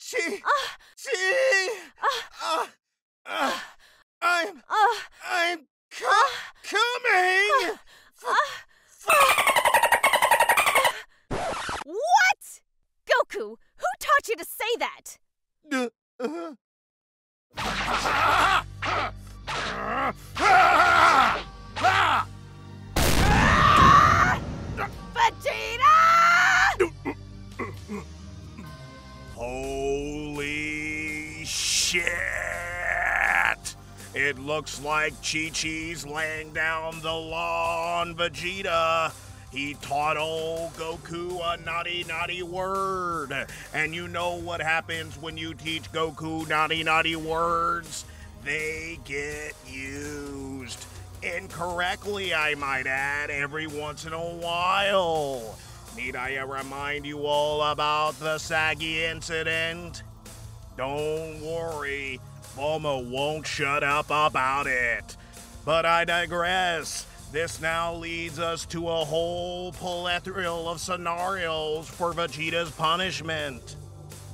Chi! Ah. Chi! Ah! Ah, ah. ah. I'm. Ah! I'm co- coming! what? Goku, who taught you to say that? Uh, uh, shit! It looks like Chi Chi's laying down the law on Vegeta. He taught old Goku a naughty, naughty word. And you know what happens when you teach Goku naughty, naughty words? They get used. Incorrectly, I might add, every once in a while. Need I remind you all about the Saggy incident? Don't worry, Bulma won't shut up about it. But I digress. This now leads us to a whole plethora of scenarios for Vegeta's punishment.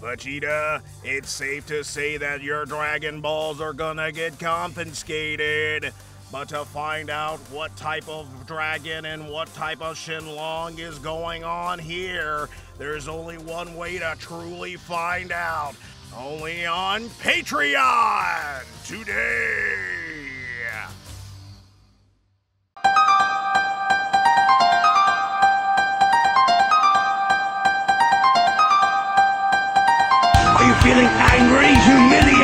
Vegeta, it's safe to say that your Dragon Balls are gonna get confiscated. But to find out what type of dragon and what type of Shenlong is going on here, there's only one way to truly find out. Only on Patreon today. Are you feeling angry, humiliated?